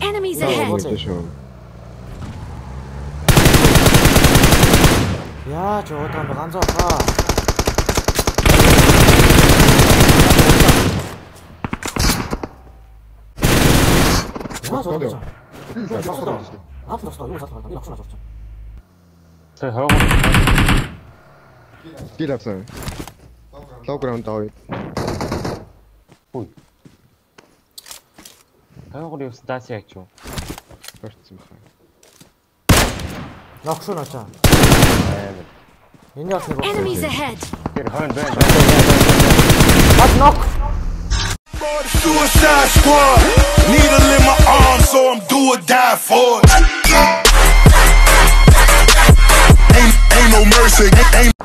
Enemies ahead. Yeah, you don't run so fast. Yeah, you don't run so fast. Yeah, you don't run so Хаваа юу стац яг юу? Орцсон баха. Яг шунаа чаа. Энэ яг нэг. Enemies ahead! Тэр хойно байна. Хат нок. Suicide squad. Needle in my arm, so I'm do or die for it. Ain't, ain't no mercy. Ain't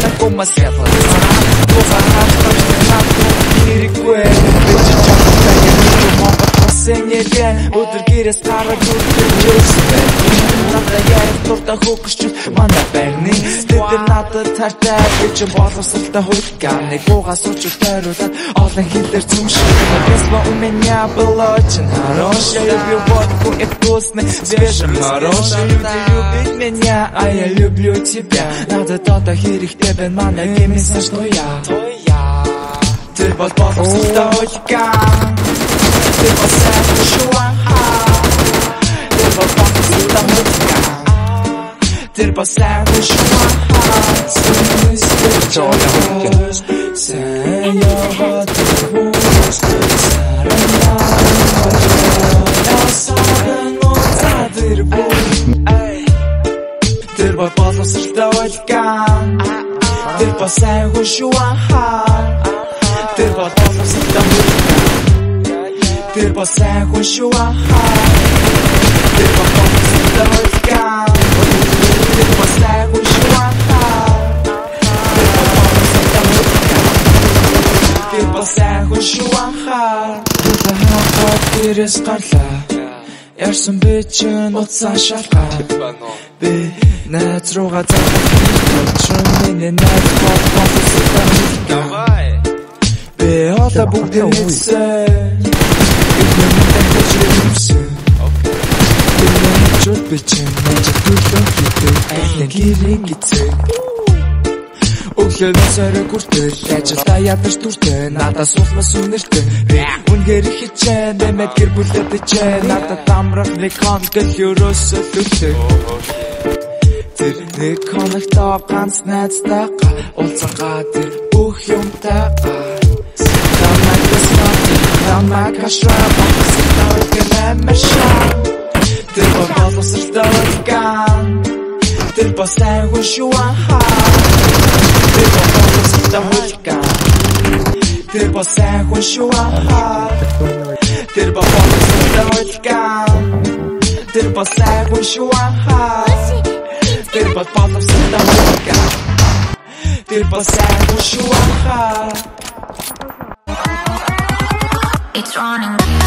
como uma a Odirgir a dur, dur, dur, dur, dur, та хөгшчл манай байрны Тэд надад тартай гэж боломжтой хулганы Гугаас уч тойруулаад олон хилээр цүмшиг Письма у меня было очень хорошее Я люблю водку и вкусный свежий мороженое Ты любишь меня, а я люблю тебя Надо то-то хэрэгтэй байна манай гэмсэн что я Тэр бол боломжтой хулган Шуан Сайн яваад хүмүүс Тэр бол боловсралтай хурдган Тэр бол сайхан шуан Тэр бол боловсралтай хурдган Тэр бол сайхан шуан Тэр бол боловсралтай хурдган Тэр бол сайхан шуан Тэр бол сайхан шуан Тэрээс гарлаа Ярсан би чинь уцаа шалгаа Би найз руугаа заах Чүн миний найз бол боловсралтай хурдган Би хоолой бүгд хэлсэн Бидний хэлсэн Чот бичин мэж түлэн хийдэг Айлын гэрийн гизээ Өглөө сарай хүртэл ажилдаа ядарч дүртэй надад суулмас үнэртэй би үнээр хичээ нэмэт гэр бүлээ бичээ надад амрах нэг хон гэл ерөөсөө лүлээ Тэр нэг хоногтоо ганц найзтайгаа уулзгаа тэр бүх юмтайгаа Намайг тэсмаа намайг хашраа бахстай гэнэмэшаа Тэр бол боловсралтай ган Tylko mocno se stałekan Tylko sęchu siłaha Tylko mocno se stałekan Tylko sęchu siłaha Tylko mocno se stałekan Tylko sęchu siłaha Tylko mocno se stałekan Tylko sęchu siłaha It's running.